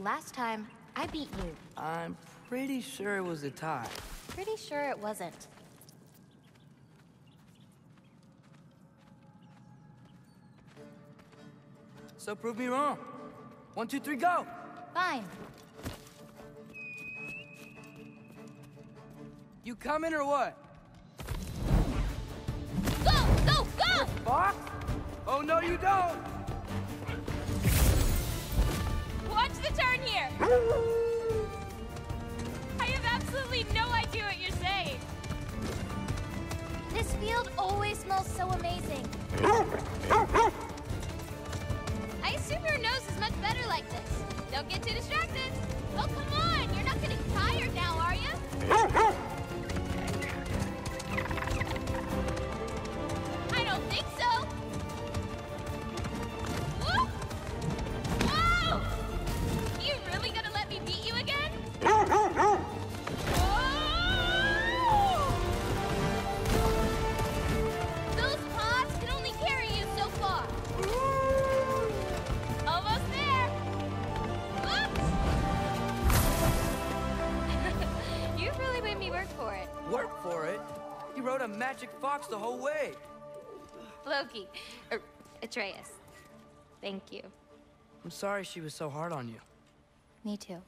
Last time, I beat you. I'm pretty sure it was a tie. Pretty sure it wasn't. So prove me wrong. One, two, three, go! Fine. You coming or what? Go! Go! Go! Fuck? Oh, no, you don't! I have absolutely no idea what you're saying. This field always smells so amazing. I assume your nose is much better like this. Don't get too distracted. For it. Work for it. You rode a magic fox the whole way. Loki. Er, Atreus. Thank you. I'm sorry she was so hard on you. Me too.